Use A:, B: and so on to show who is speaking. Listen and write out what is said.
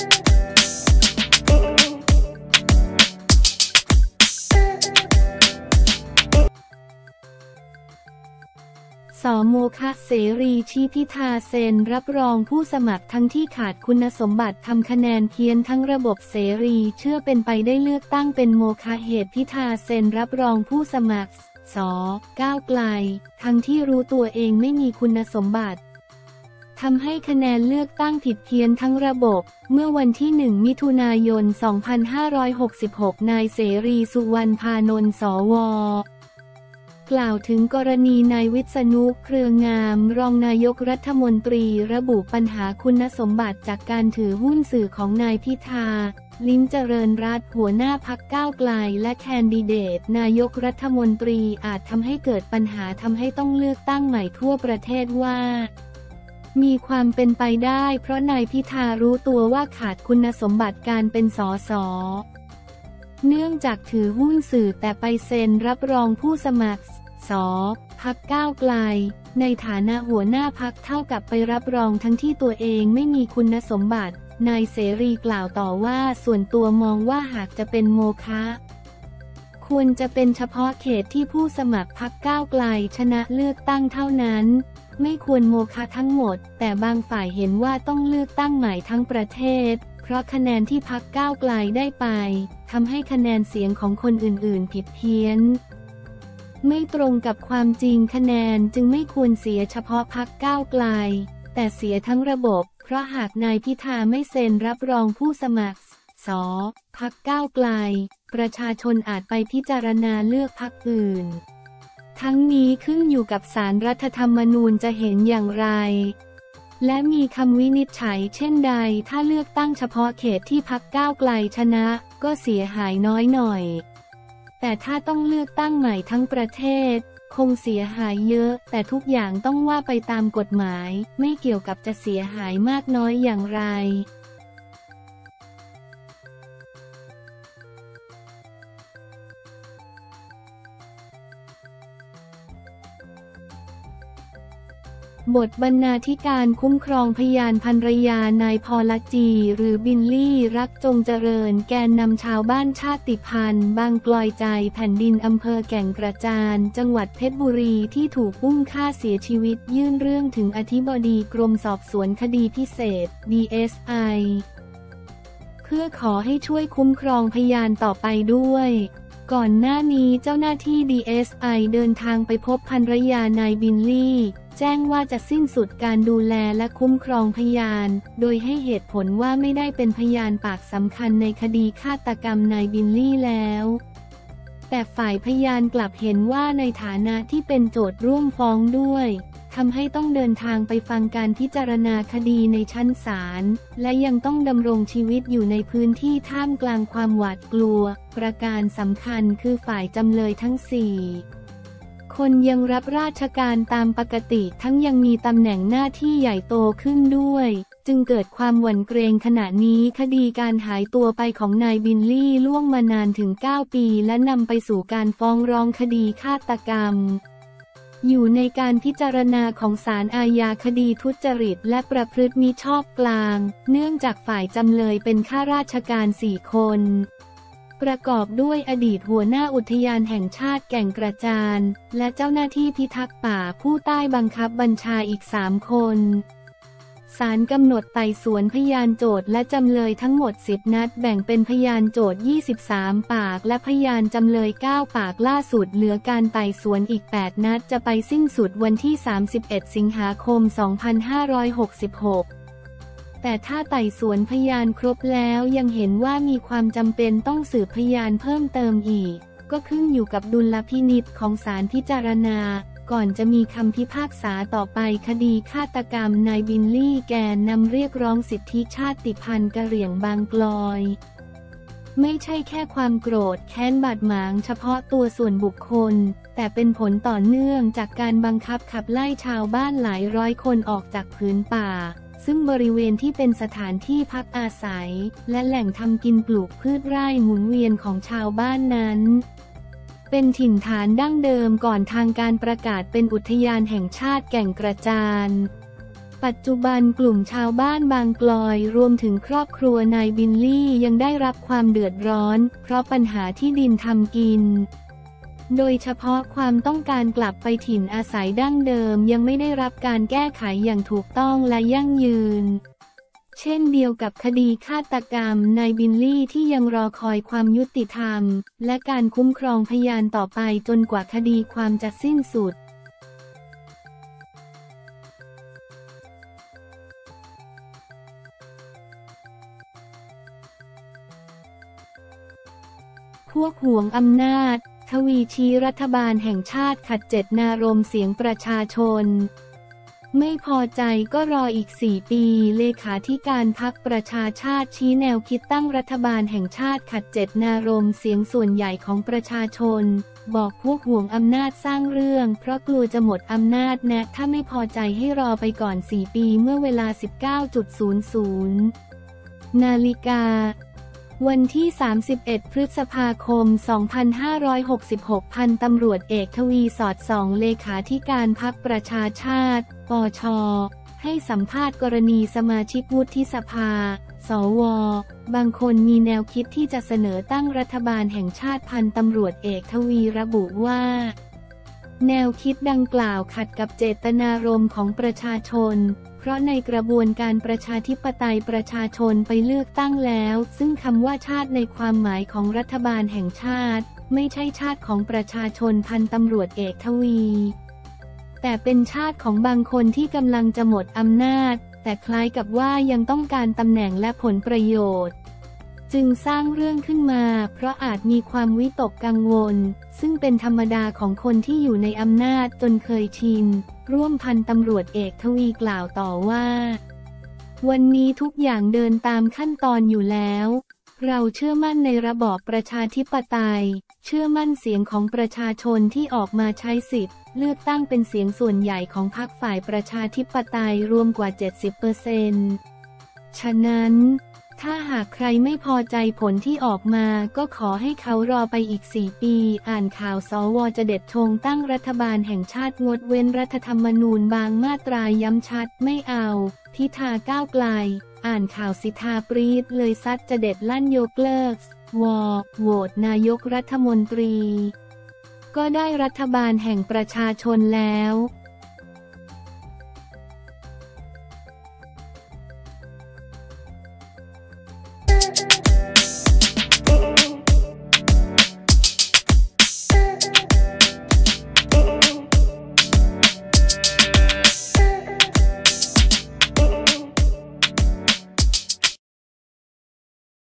A: สโมคะเสรีชีพิธาเซนรับรองผู้สมัครทั้งที่ขาดคุณสมบัติทำคะแนนเพี้ยนทั้งระบบเสรีเชื่อเป็นไปได้เลือกตั้งเป็นโมฆะเหตุพิธาเซนรับรองผู้สมัครสก้าวไกล ทั้งที่รู้ตัวเองไม่มีคุณสมบัติ ทำให้คะแนนเลือกตั้งผิดเพี้ยนทั้งระบบ เมื่อวันที่ 1 มิถุนายน 2566 นายเสรีสุวรรณพานนท์ สว กล่าวถึงกรณีนายวิษณุเครืองาม รองนายกรัฐมนตรีระบุปัญหาคุณสมบัติจากการถือหุ้นสื่อของนายพิธา ลิ้มเจริญรัตหัวหน้าพักก้าวไกลและแคนดิเดต นายกรัฐมนตรีอาจทำให้เกิดปัญหาทำให้ต้องเลือกตั้งใหม่ทั่วประเทศว่า มีความเป็นไปได้ เพราะนายพิธารู้ตัวว่าขาดคุณสมบัติการเป็นสสเนื่องจากถือหุ้นสื่อแต่ไปเซ็นรับรองผู้สมัคร ส พักก้าวไกล ในฐานะหัวหน้าพักเท่ากับไปรับรองทั้งที่ตัวเองไม่มีคุณสมบัติ นายเสรีกล่าวต่อว่าส่วนตัวมองว่าหากจะเป็นโมฆะควรจะเป็นเฉพาะเขตที่ผู้สมัครพักก้าวไกลชนะเลือกตั้งเท่านั้น ไม่ควรโมฆะทั้งหมด แต่บางฝ่ายเห็นว่าต้องเลือกตั้งใหม่ทั้งประเทศ เพราะคะแนนที่พักก้าวไกลได้ไปทำให้คะแนนเสียงของคนอื่นๆผิดเพี้ยน ไม่ตรงกับความจริงคะแนนจึงไม่ควรเสียเฉพาะพักก้าวไกล แต่เสียทั้งระบบ เพราะหากนายพิธาไม่เซ็นรับรองผู้สมัครสพักก้าวไกล ประชาชนอาจไปพิจารณาเลือกพักอื่น ทั้งนี้ขึ้นอยู่กับสารรัฐธรรมนูญจะเห็นอย่างไร และมีคำวินิจฉัยเช่นใดถ้าเลือกตั้งเฉพาะเขตที่พักก้าวไกลชนะ ก็เสียหายน้อยหน่อย แต่ถ้าต้องเลือกตั้งใหม่ทั้งประเทศ คงเสียหายเยอะ แต่ทุกอย่างต้องว่าไปตามกฎหมาย ไม่เกี่ยวกับจะเสียหายมากน้อยอย่างไร บทบรรณาธิการคุ้มครองพยานพันรยานายพอลจี หรือบินลี่รักจงเจริญ แกนนำชาวบ้านชาติพันธุ์ บางกลอยใจแผ่นดินอำเภอแก่งกระจาน จังหวัดเพชรบุรีที่ถูกปุ้งฆ่าเสียชีวิต ยื่นเรื่องถึงอธิบดีกรมสอบสวนคดีพิเศษ DSI เพื่อขอให้ช่วยคุ้มครองพยานต่อไปด้วยก่อนหน้านี้เจ้าหน้าที่ DSI เดินทางไปพบภรรยานายบินลี่ แจ้งว่าจะสิ้นสุดการดูแลและคุ้มครองพยาน โดยให้เหตุผลว่าไม่ได้เป็นพยานปากสำคัญในคดีฆาตกรรมนายบิลลี่แล้ว แต่ฝ่ายพยานกลับเห็นว่าในฐานะที่เป็นโจทย์ร่วมฟ้องด้วยทำให้ต้องเดินทางไปฟังการพิจารณาคดีในชั้นศาล และยังต้องดำรงชีวิตอยู่ในพื้นที่ท่ามกลางความหวาดกลัว ประการสำคัญคือฝ่ายจำเลยทั้งสี่ คนยังรับราชการตามปกติทั้งยังมีตำแหน่งหน้าที่ใหญ่โตขึ้นด้วย จึงเกิดความหวั่นเกรงขณะนี้คดีการหายตัวไปของนายบินลี่ล่วงมานานถึง 9 ปี และนำไปสู่การฟ้องร้องคดีฆาตกรรม อยู่ในการพิจารณาของศาลอาญาคดีทุจริตและประพฤติมิชอบกลาง เนื่องจากฝ่ายจำเลยเป็นข้าราชการสี่คน ประกอบด้วยอดีตหัวหน้าอุทยานแห่งชาติแก่งกระจาน และเจ้าหน้าที่พิทักษ์ป่าผู้ใต้บังคับบัญชาอีกสามคนศาลกำหนดไต่สวนพยานโจทย์และจำเลยทั้งหมด 10 นัด แบ่งเป็นพยานโจทย23 ปาก และพยานจำเลย 9 ปากล่าสุดเหลือการไต่สวนอีก 8 นัด จะไปสิ้นสุดวันที่ 31 สิงหาคม 2566 แต่ถ้าไต่สวนพยานครบแล้วยังเห็นว่ามีความจำเป็นต้องสืบพยานเพิ่มเติมอีก ก็ขึ้นอยู่กับดุลพินิษของศาลพิจารณา ก่อนจะมีคำพิพากษาต่อไปคดีฆาตกรรมนายบินลี่แกนนำเรียกร้องสิทธิชาติพันธุ์กะเหรี่ยงบางกลอย ไม่ใช่แค่ความโกรธแค้นบาดหมางเฉพาะตัวส่วนบุคคล แต่เป็นผลต่อเนื่องจากการบังคับขับไล่ชาวบ้านหลายร้อยคนออกจากพื้นป่า ซึ่งบริเวณที่เป็นสถานที่พักอาศัย และแหล่งทำกินปลูกพืชไร่หมุนเวียนของชาวบ้านนั้น เป็นถิ่นฐานดั้งเดิมก่อนทางการประกาศเป็นอุทยานแห่งชาติแก่งกระจานปัจจุบันกลุ่มชาวบ้านบางกลอย รวมถึงครอบครัวนายบินลี่ยังได้รับความเดือดร้อน เพราะปัญหาที่ดินทำกิน โดยเฉพาะความต้องการกลับไปถิ่นอาศัยดั้งเดิมยังไม่ได้รับการแก้ไขอย่างถูกต้องและยั่งยืน เช่นเดียวกับคดีฆาตกรรมนายบินลี่ที่ยังรอคอยความยุติธรรม และการคุ้มครองพยานต่อไปจนกว่าคดีความจะสิ้นสุดพวกห่วงอำนาจ ทวีชี้รัฐบาลแห่งชาติขัดเจตนารมเสียงประชาชน ไม่พอใจก็รออีก4ปี เลขาธิการพักประชาชาติชี้แนวคิดตั้งรัฐบาลแห่งชาติขัดเจตนารมเสียงส่วนใหญ่ของประชาชน บอกพวกห่วงอำนาจสร้างเรื่อง เพราะกลัวจะหมดอำนาจนะ ถ้าไม่พอใจให้รอไปก่อน 4 ปีเมื่อเวลา 19.00นาฬิกา วันที่ 31 พฤษภาคม 2566 พันตำรวจเอกทวีสอดส่องเลขาธิการพักประชาชาติ ปช ให้สัมภาษณ์กรณีสมาชิกวุฒิสภา สว บางคนมีแนวคิดที่จะเสนอตั้งรัฐบาลแห่งชาติพันตำรวจเอกทวีระบุว่าแนวคิดดังกล่าวขัดกับเจตนารมณ์ของประชาชน ราะในกระบวนการประชาธิปไตยประชาชนไปเลือกตั้งแล้ว ซึ่งคำว่าชาติในความหมายของรัฐบาลแห่งชาติ ไม่ใช่ชาติของประชาชนพันตำรวจเอกทวี แต่เป็นชาติของบางคนที่กำลังจะหมดอำนาจ แต่คล้ายกับว่ายังต้องการตำแหน่งและผลประโยชน์ จึงสร้างเรื่องขึ้นมา เพราะอาจมีความวิตกกังวล ซึ่งเป็นธรรมดาของคนที่อยู่ในอำนาจจนเคยชิน ร่วมพันตำรวจเอกทวีกล่าวต่อว่า วันนี้ทุกอย่างเดินตามขั้นตอนอยู่แล้ว เราเชื่อมั่นในระบอบประชาธิปไตย เชื่อมั่นเสียงของประชาชนที่ออกมาใช้สิทธิ์ เลือกตั้งเป็นเสียงส่วนใหญ่ของพรรคฝ่ายประชาธิปไตยรวมกว่า 70%ฉะนั้น ถ้าหากใครไม่พอใจผลที่ออกมาก็ขอให้เขารอไปอีก4ปี อ่านข่าวสวจะเด็ดธงตั้งรัฐบาลแห่งชาติงดเว้นรัฐธรรมนูญบางมาตราย้ำชัดไม่เอา พิธาก้าวไกล อ่านข่าวสิทธาปรีดเลยซัดจะเด็ดลั่นยกเลิกวอโหวตนายกรัฐมนตรี ก็ได้รัฐบาลแห่งประชาชนแล้ว